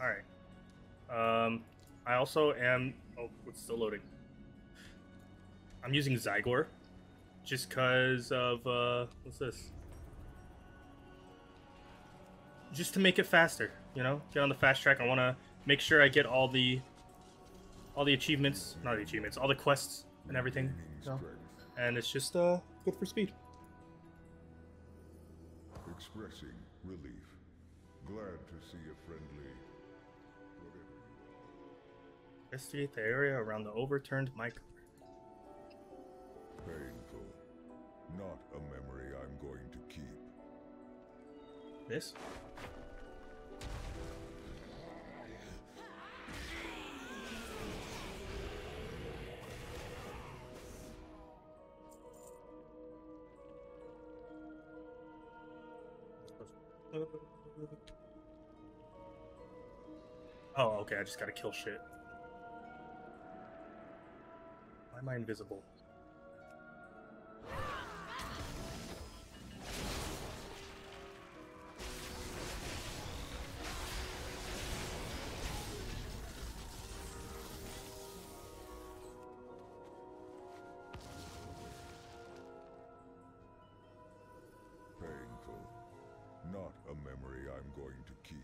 All right. Um, I also am. Oh, it's still loading. I'm using Zygor, just cause of uh, what's this? Just to make it faster, you know, get on the fast track. I want to make sure I get all the, all the achievements, not the achievements, all the quests and everything. So, and it's just uh, good for speed. Expressing relief. Glad to see a friendly. Investigate the area around the overturned mic. Painful. Not a memory I'm going to keep. This? Oh, okay, I just gotta kill shit. Why am I invisible? Painful. Not a memory I'm going to keep.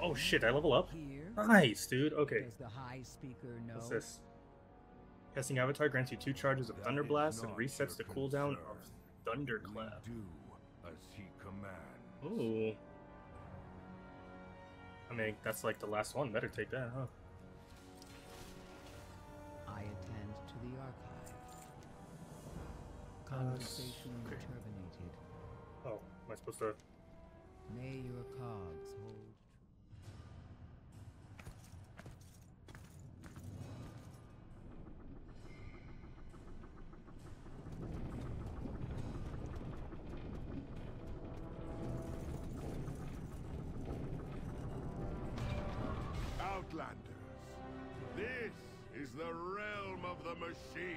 Oh shit, I level up? Nice, dude. Okay. Does the high speaker know? What's this? Casting Avatar grants you two charges of Thunder Blast and resets the cooldown of Thunderclap. Do as he commands. Ooh. I mean, that's like the last one. Better take that, huh? I attend to the archive. Conversation terminated. Oh, am I supposed to? May your cogs hold. Outlanders, this is the realm of the machine.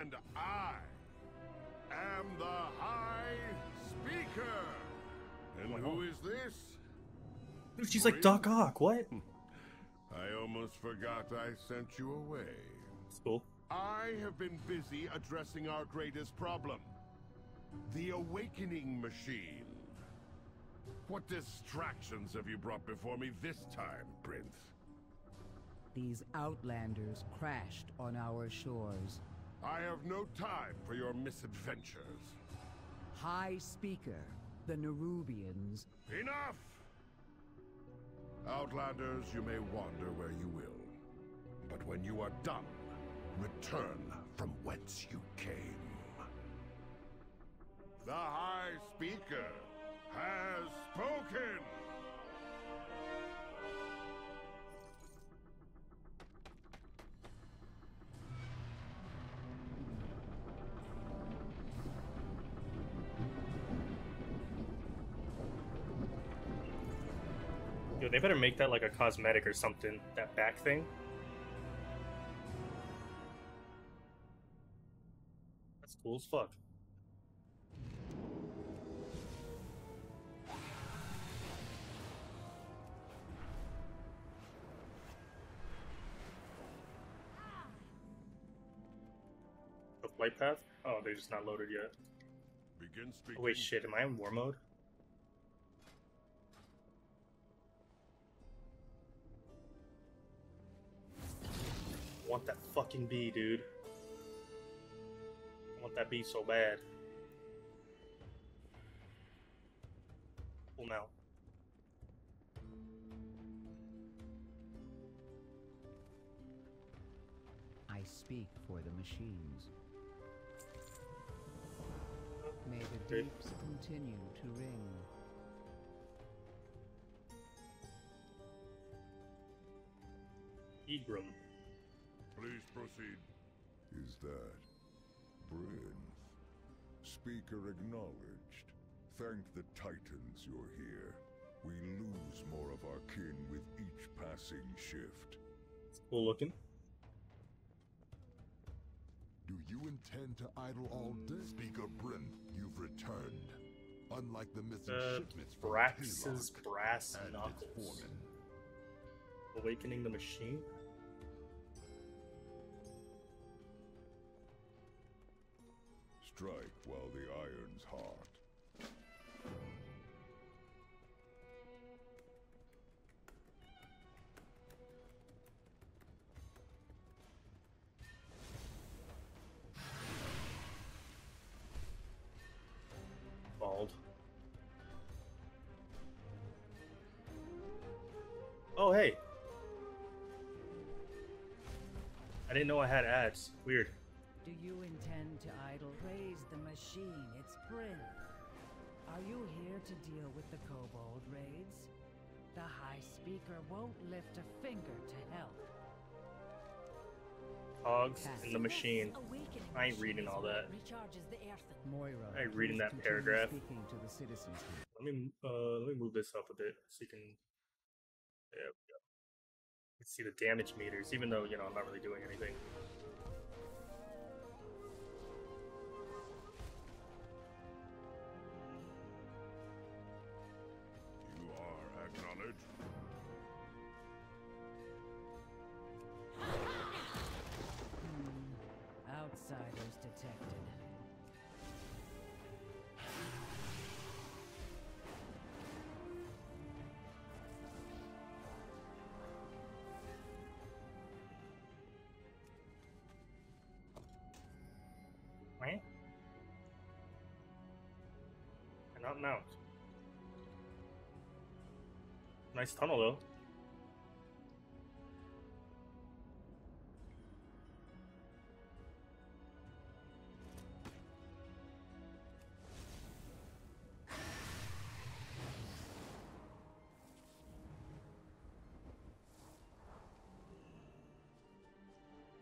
And I am the High Speaker. And who oh. is this? Dude, she's like Doc Ock. What? Hmm. I almost forgot I sent you away. It's cool. I have been busy addressing our greatest problem the Awakening Machine. What distractions have you brought before me this time, Prince? These outlanders crashed on our shores. I have no time for your misadventures. High Speaker, the Nerubians, Enough! Outlanders, you may wander where you will. But when you are done, return from whence you came. The High Speaker has spoken! They better make that like a cosmetic or something. That back thing. That's cool as fuck. The flight path? Oh, they're just not loaded yet. Begin speaking. Oh, wait, shit. Am I in war mode? want that fucking bee, dude. I want that bee so bad. Well, now. I speak for the machines. May the deeps continue to ring. Egram. Please proceed. Is that Bryn? Speaker acknowledged. Thank the Titans you're here. We lose more of our kin with each passing shift. Cool looking. Do you intend to idle all day? Speaker Bryn, you've returned. Unlike the missing Uh, shipments from Brax's Palok brass and its knuckles. foreman. Awakening the machine. Strike while the iron's hot. Bald. Oh hey. I didn't know I had ads. Weird. Idle? Praise the machine, it's Bryn. Are you here to deal with the kobold raids? The High Speaker won't lift a finger to help. Hogs Pass. in the machine. I ain't reading all that. Recharges the earth. Moira, I ain't reading that paragraph. Speaking to the citizens. Let me uh let me move this up a bit so you can There we go. You can see the damage meters, even though, you know, I'm not really doing anything. And out. Nice tunnel though.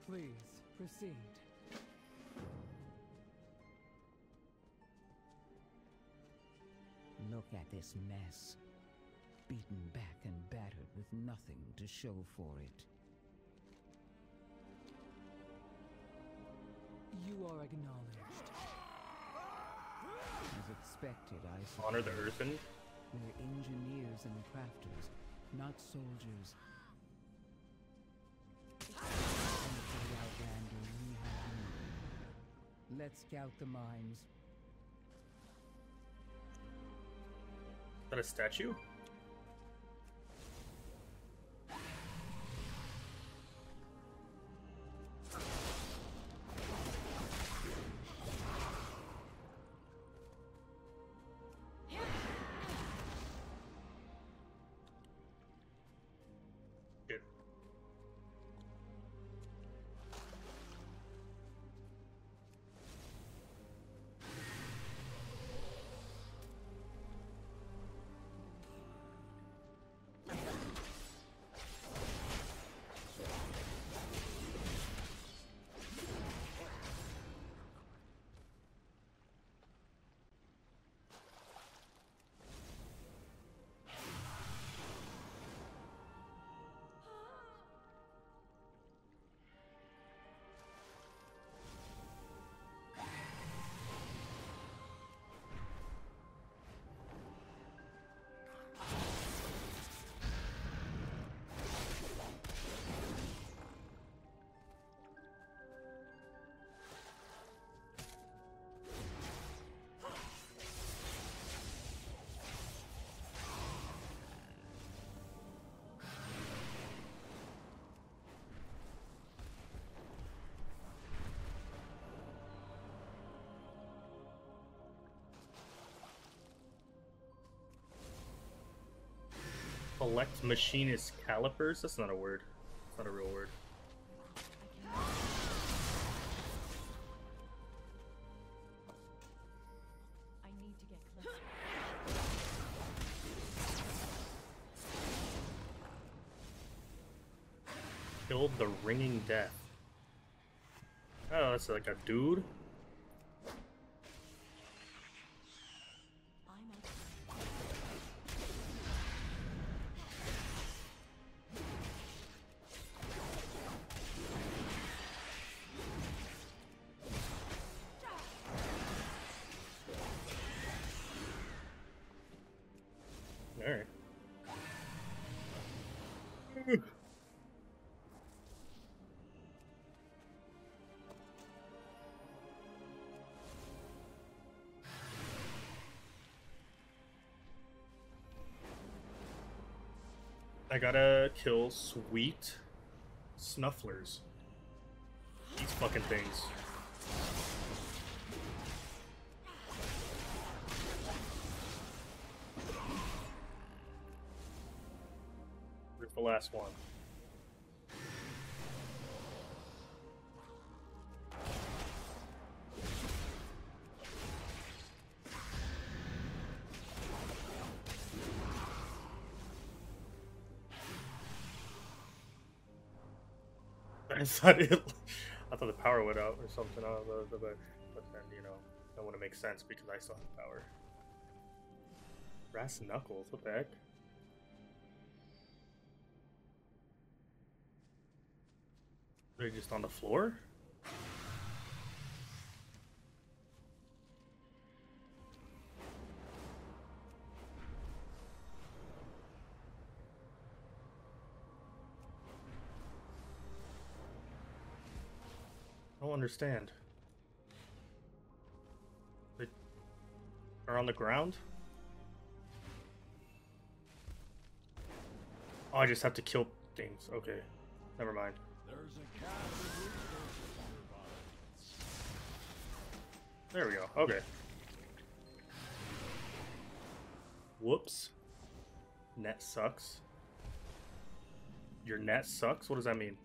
Please, proceed. This mess. Beaten back and battered with nothing to show for it. You are acknowledged. As expected, I Honor the suppose. earthen. We're engineers and crafters, not soldiers. And for the Outlander, we have you. Let's scout the mines. That a statue? Collect machinist calipers? That's not a word. It's not a real word. Killed the Ringing Death. Oh, that's like a dude? I gotta kill sweet snufflers. These fucking things. Where's the last one? thought it, I thought the power went out or something. I don't know, but, but then you know that wouldn't make sense because I still have power. Brass knuckles. What the heck? They're just on the floor. Understand. They are on the ground? Oh, I just have to kill things. Okay. Never mind. There we go. Okay. Whoops. Net sucks. Your net sucks? What does that mean?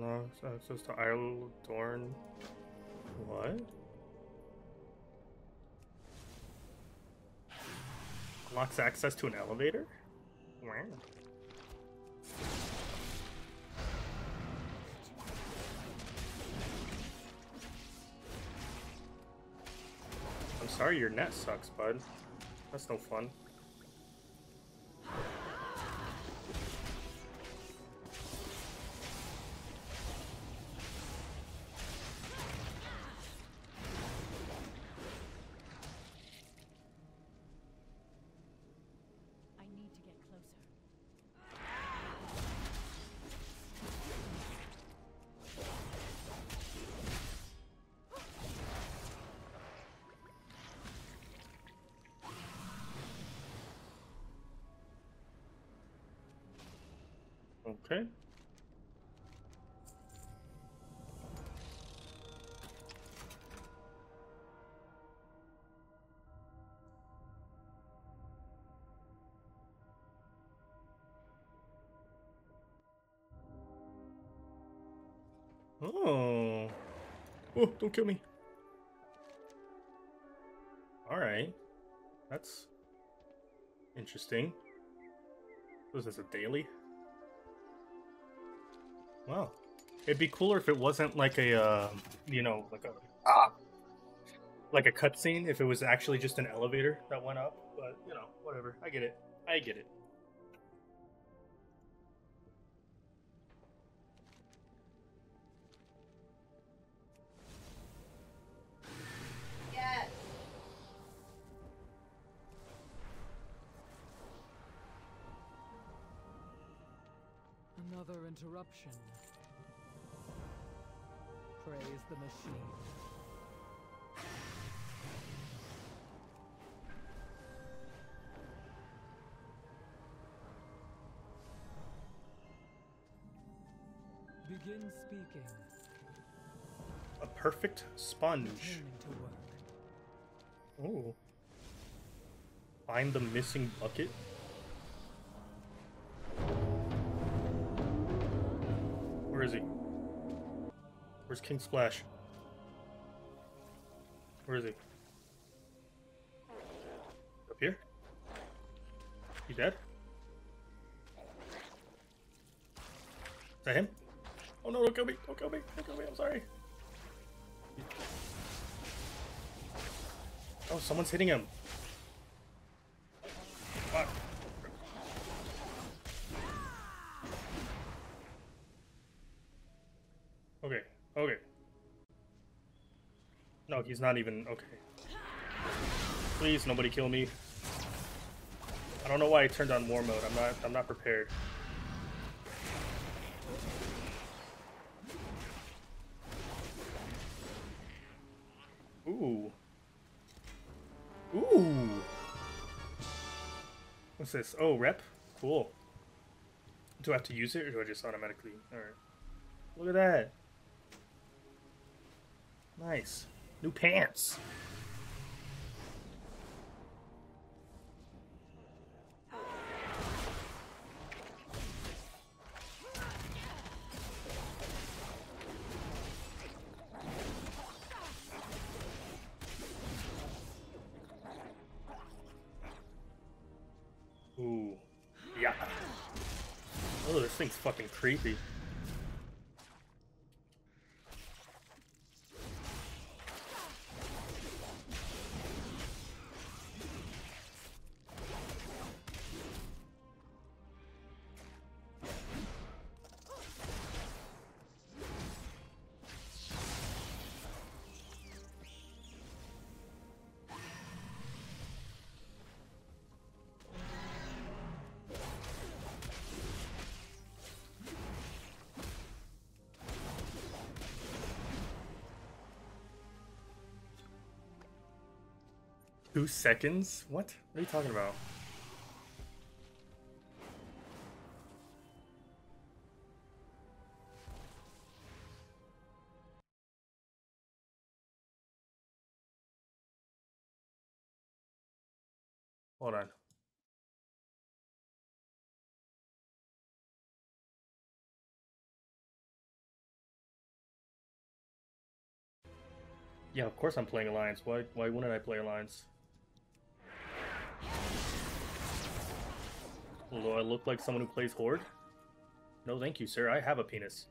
Unlock access to Isle Dorn. What? Unlocks access to an elevator? Wow. I'm sorry your net sucks, bud. That's no fun. Oh, don't kill me. Alright. That's interesting. Was this a daily? Wow. It'd be cooler if it wasn't like a, uh, you know, like a ah, like a cutscene. If it was actually just an elevator that went up. But you know, whatever. I get it. I get it. Another interruption. Praise the machine. Begin speaking. A perfect sponge. Returning to work. Oh. Find the missing bucket. Where's King Splash? Where is he? Up here? He dead? Is that him? Oh no, don't kill me! Don't kill me! Don't kill me, I'm sorry. Oh, someone's hitting him. He's not even okay. Please, nobody kill me. I don't know why I turned on war mode. I'm not. I'm not prepared. Ooh. Ooh. What's this? Oh, rep. Cool. Do I have to use it, or do I just automatically? All right. Look at that. Nice. New pants. Ooh. Yeah. Oh, this thing's fucking creepy. Two seconds? What? What are you talking about? Hold on. Yeah, of course I'm playing Alliance. Why why wouldn't I play Alliance? Do I look like someone who plays Horde? No thank you, sir. I have a penis.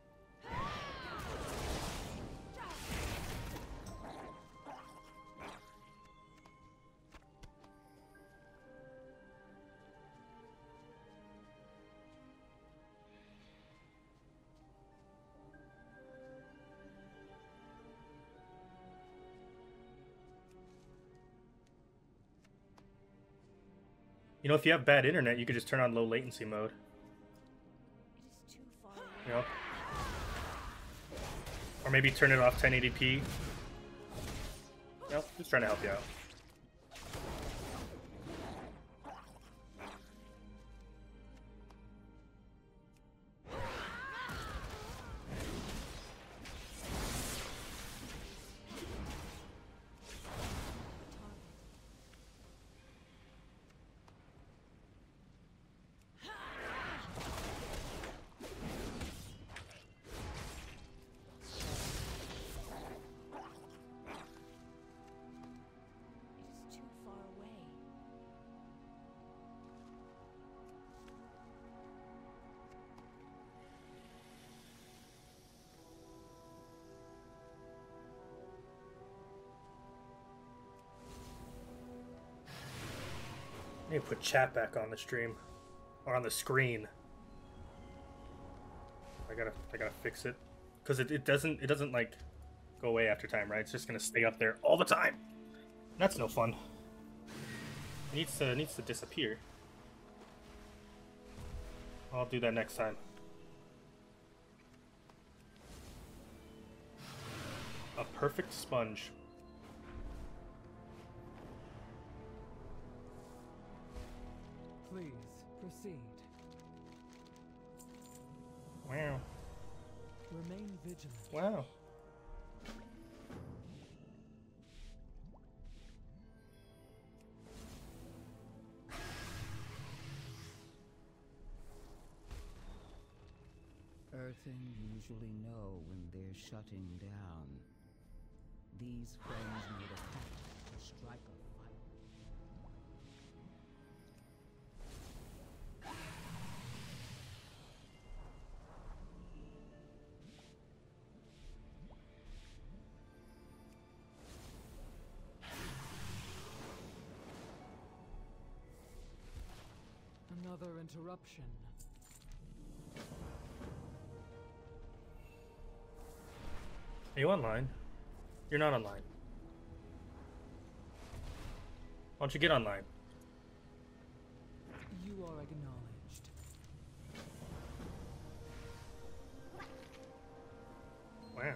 You know, if you have bad internet, you could just turn on low latency mode. You know? Or maybe turn it off 1080p. No, just trying to help you out. I need to put chat back on the stream. Or on the screen. I gotta I gotta fix it. Cause it, it doesn't it doesn't like go away after time, right? It's just gonna stay up there all the time. That's no fun. It needs to it needs to disappear. I'll do that next time. A perfect sponge. Proceed. Wow. Remain vigilant. Wow. Earthen usually know when they're shutting down. These Another interruption. Are you online? You're not online. Why don't you get online? You are acknowledged. Wow.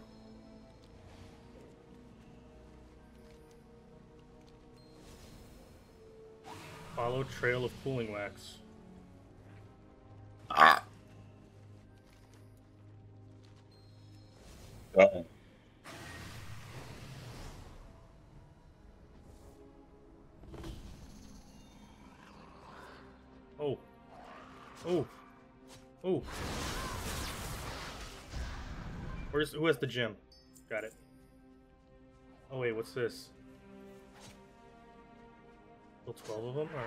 Follow trail of cooling wax. Where's who has the gym? Got it. Oh wait, what's this? Still twelve of them. All right.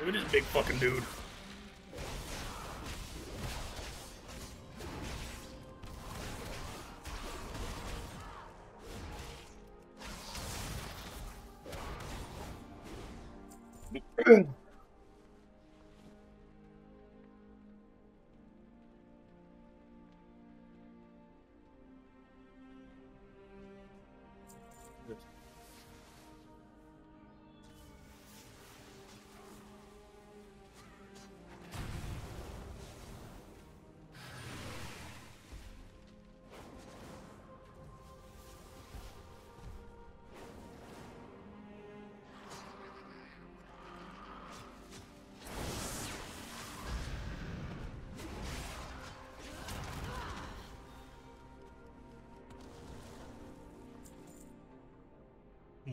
Look at this big fucking dude.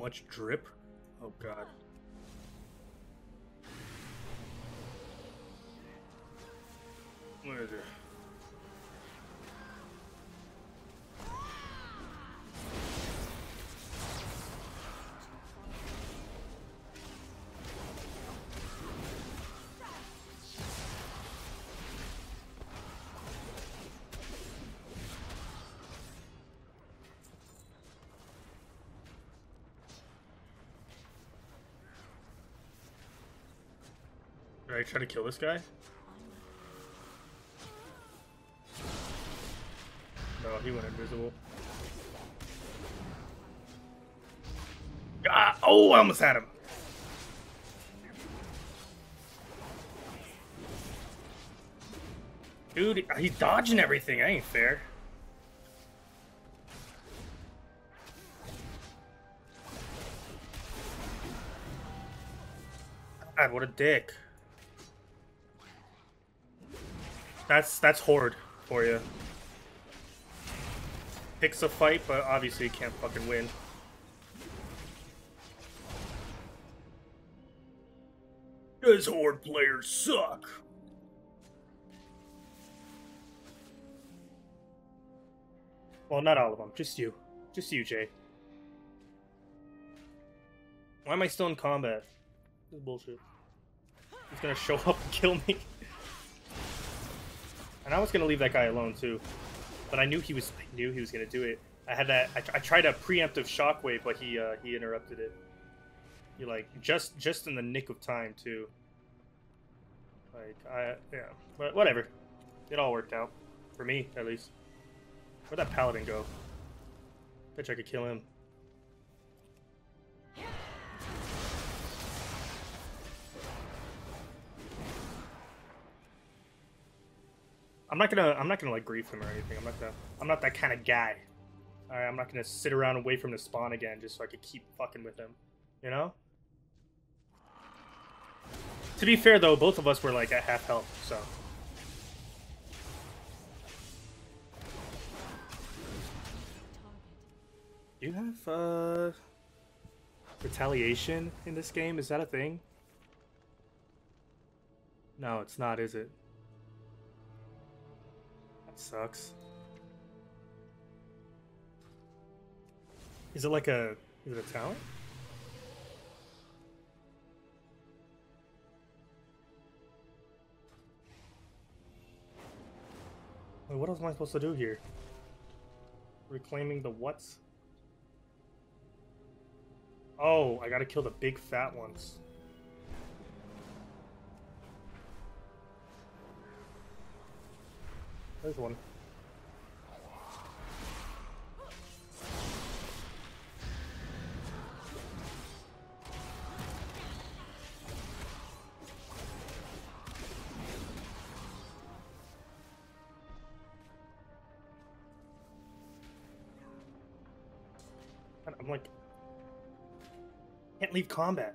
Much drip? I try to kill this guy? No, he went invisible. Ah, oh, I almost had him. Dude, he's dodging everything. That ain't fair. God, what a dick. That's that's horde for you. Picks a fight, but obviously you can't fucking win. Those horde players suck. Well, not all of them. Just you. Just you, Jay. Why am I still in combat? This is bullshit. He's gonna show up and kill me. And I was gonna leave that guy alone too, but I knew he was. I knew he was gonna do it. I had that. I, I tried a preemptive shockwave, but he uh, he interrupted it. He like just just in the nick of time too. Like I yeah, but whatever. It all worked out for me at least. Where'd that paladin go? Bet I could kill him. I'm not gonna I'm not gonna like grief him or anything. I'm not gonna I'm not that kind of guy. All right, I'm not gonna sit around and wait for him to spawn again just so I could keep fucking with him. You know. To be fair though, both of us were like at half health, so. You have uh retaliation in this game? Is that a thing? No, it's not, is it? Sucks. Is it like a is it a talent? Wait, what else am I supposed to do here? Reclaiming the what? Oh, I gotta kill the big fat ones. There's one. I'm like, can't leave combat.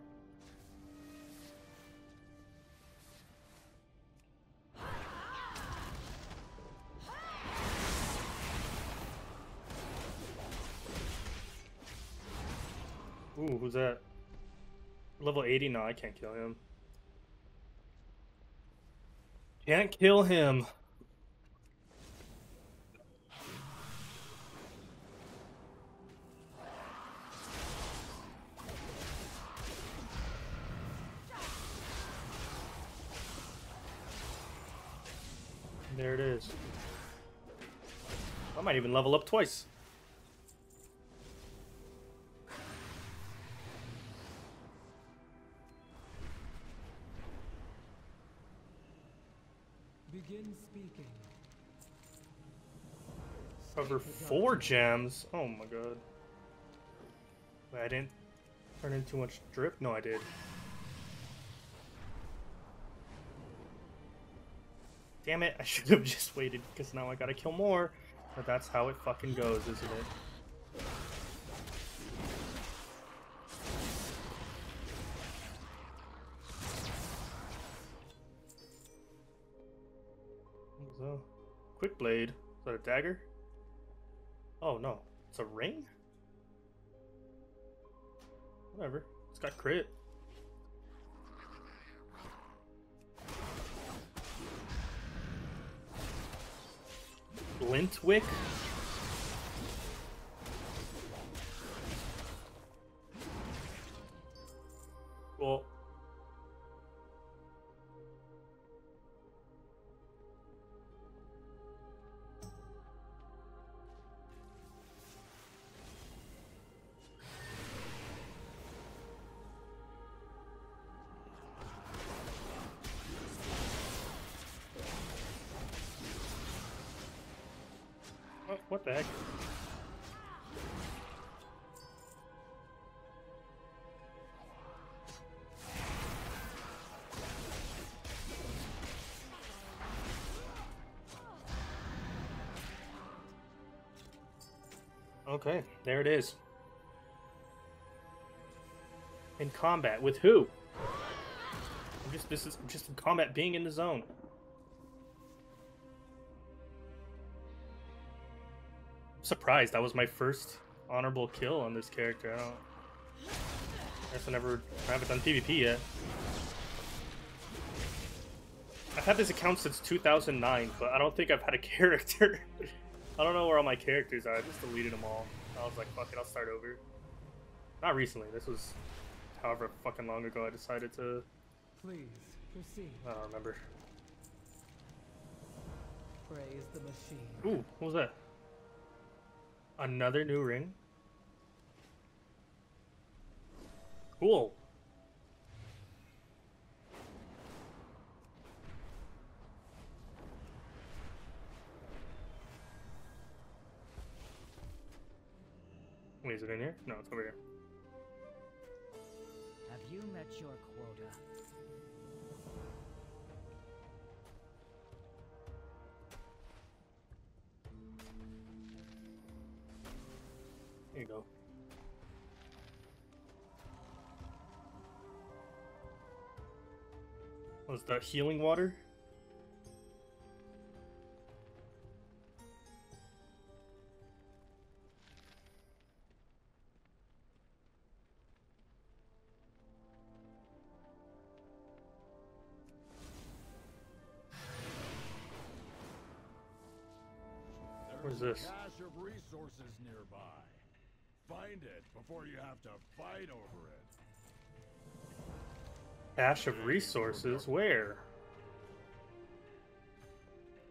80? No, I can't kill him. Can't kill him. There it is. I might even level up twice. Four gems. Oh my god. Wait, I didn't turn in too much drip? No, I did. Damn it, I should have just waited because now I gotta kill more. But that's how it fucking goes, isn't it? That? Quick blade. Is that a dagger? Oh no, it's a ring? Whatever. It's got crit. Glintwick? Well, there it is. In combat with who? I'm just this is I'm just in combat being in the zone. surprised that was my first honorable kill on this character. I don't. I guess I never I haven't done PvP yet. I've had this account since 2009, but I don't think I've had a character. I don't know where all my characters are. I just deleted them all. I was like, fuck it, I'll start over. Not recently. This was however fucking long ago I decided to. Please proceed. I don't remember. Praise the machine. Ooh, what was that? Another new ring? Cool. Wait, is it in here? No, it's over here. Have you met your quota? Here you go. Oh, Was that healing water? What is this? Cache of resources nearby. Find it before you have to fight over it. Cache of resources? Where?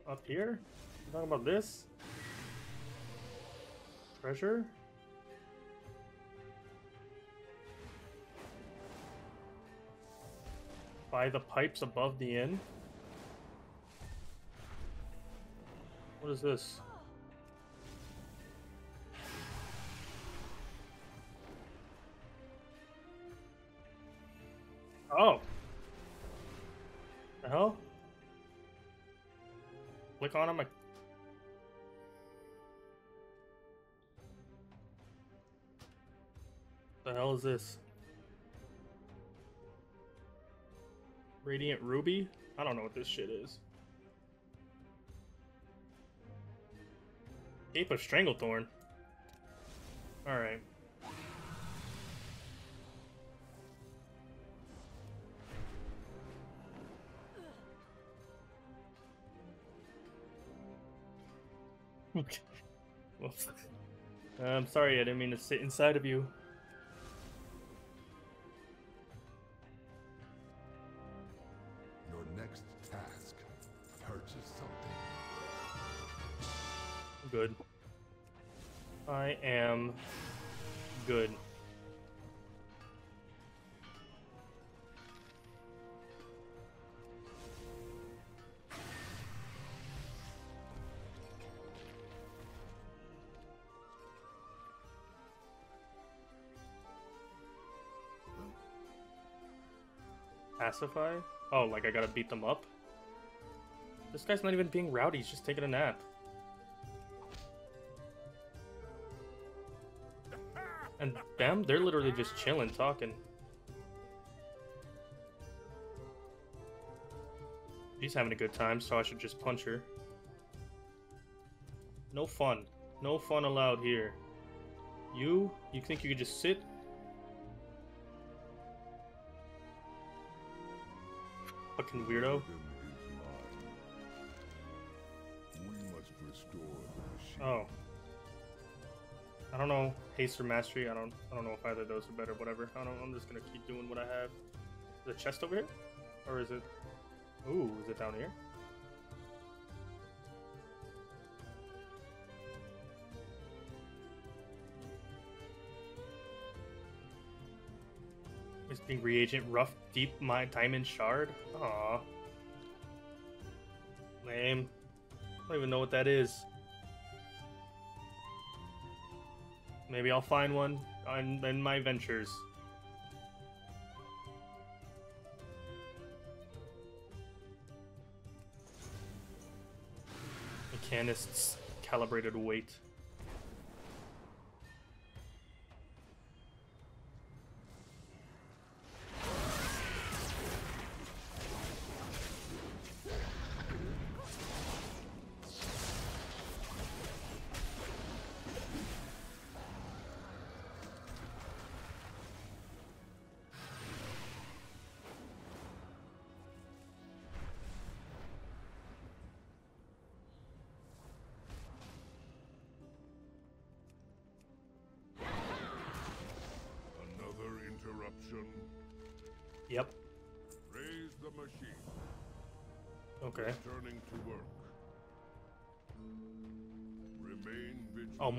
Up here? You talking about this? Treasure? By the pipes above the inn? What is this? Click on. I... The hell is this? Radiant Ruby? I don't know what this shit is. Cape of Stranglethorn. Alright. Whoops. I'm um, sorry, I didn't mean to sit inside of you. Your next task. Purchase something. Good. I am good. Pacify? Oh, like I gotta beat them up? This guy's not even being rowdy, he's just taking a nap. And them, they're literally just chilling, talking. She's having a good time, so I should just punch her. No fun. No fun allowed here. You? You think you could just sit? The weirdo. Oh. I don't know haste or mastery. I don't. I don't know if either of those are better. Whatever. I don't. I'm just gonna keep doing what I have. Is the chest over here, or is it? Ooh, is it down here? Misting reagent, rough, deep, my diamond shard. Aw. Lame. I don't even know what that is. Maybe I'll find one on in my ventures. Mechanist's calibrated weight.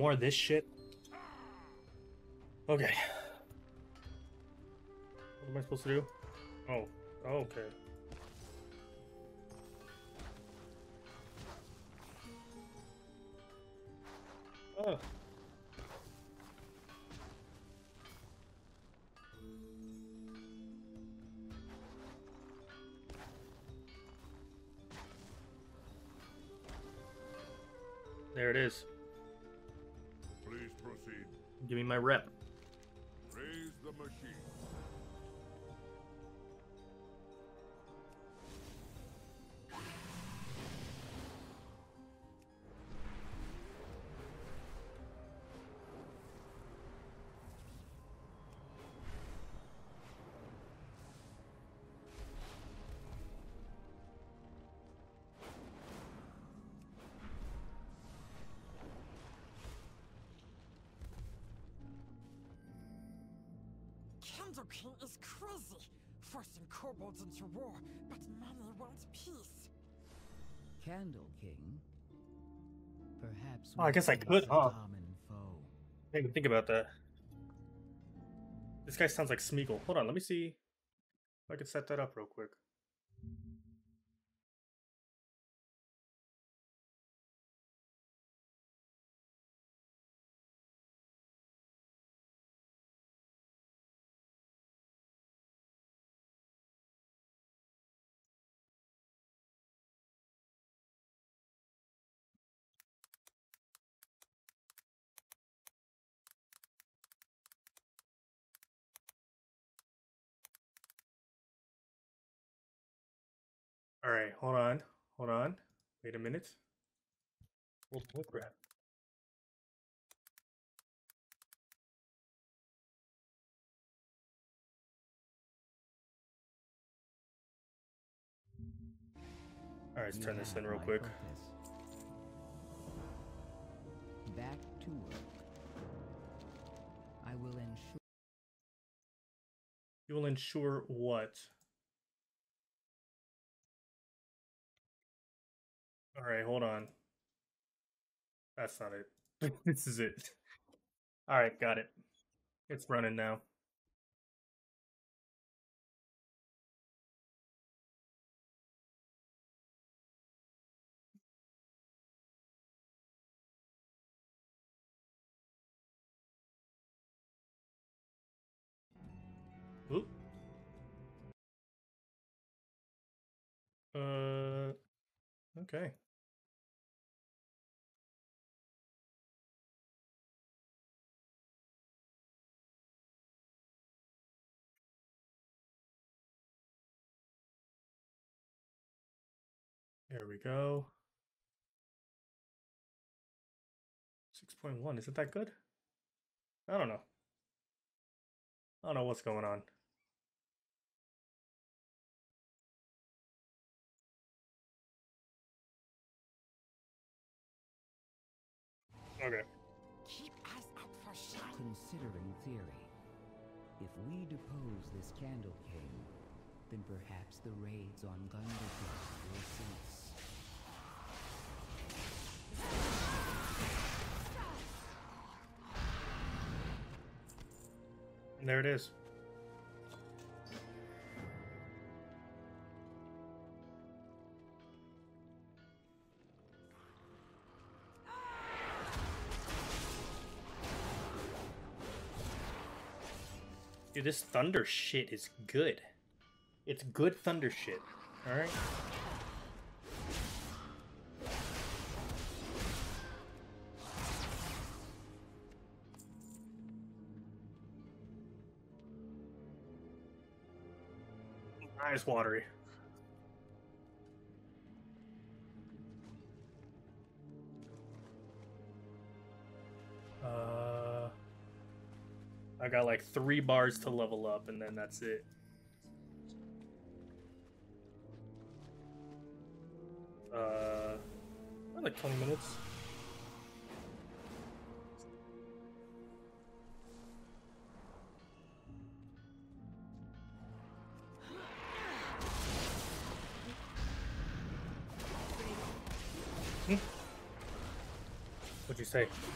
More of this shit? Okay. What am I supposed to do? Oh. oh okay. Oh. There it is. Give me my rep. Candle King is crazy, forcing kobolds into war, but many want peace. Candle King? Perhaps. Oh, I guess I could, a huh? I didn't even think about that. This guy sounds like Smeagol. Hold on, let me see if I can set that up real quick. All right, hold on, hold on. Wait a minute. Hold on, crap. All right, let's turn this in real quick. focus. Back to work. I will ensure. You will ensure what? All right, hold on. That's not it. this is it. All right, got it. It's running now. Uh, okay. There we go. 6.1, is it that good? I don't know. I don't know what's going on. Okay. There it is. Dude, this thunder shit is good. It's good thunder shit. Alright? Eyes watery. Uh, I got like three bars to level up, and then that's it. Uh, like 20 minutes. Sí.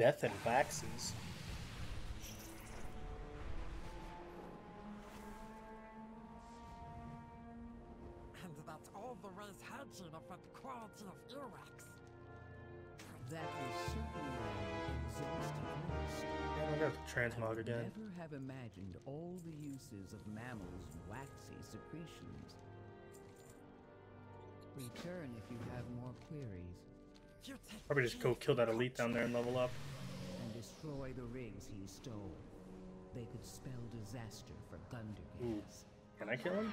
Death and Waxes. And that's all the rays hygiene affect the quality of earwax. That was certainly an exhaustive list. And I got the transmog again. Never have imagined all the uses of mammals' waxy secretions. Return if you have more queries, Probably just go kill that elite down there and level up. and destroy the rigs he stole. They could spell disaster for. Gundargaz. Can I kill him?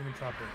Human chopper.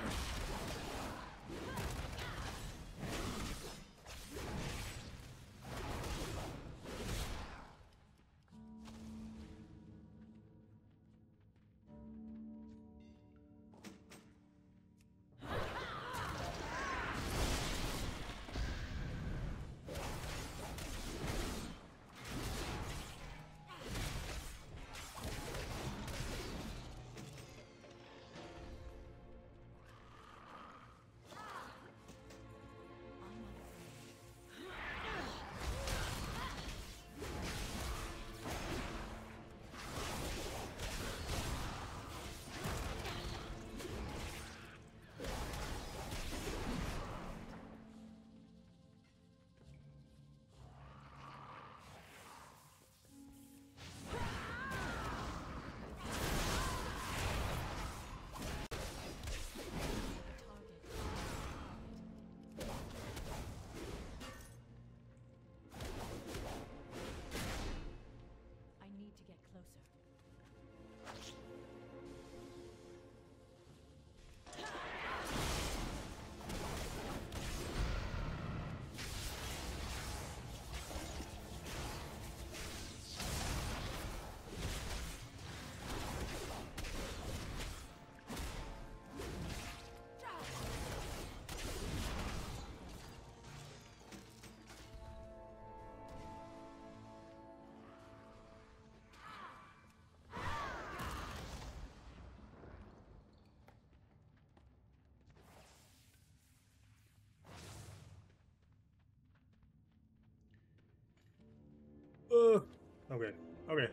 Okay. Okay.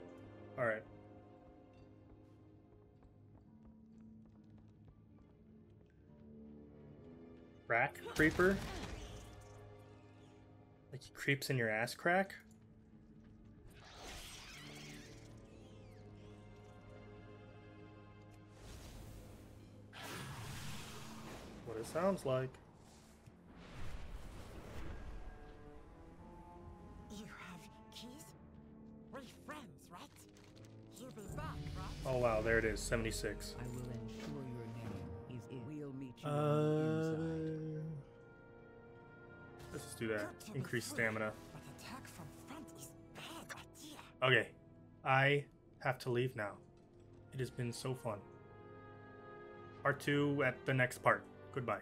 All right. Crack creeper? Like he creeps in your ass crack? What it sounds like. There it is, 76. I will ensure your name is in. We'll meet you Uh, inside. let's just do that. Good to be Increase stamina. But attack from front is bad idea. Okay, I have to leave now. It has been so fun. Part two at the next part. Goodbye.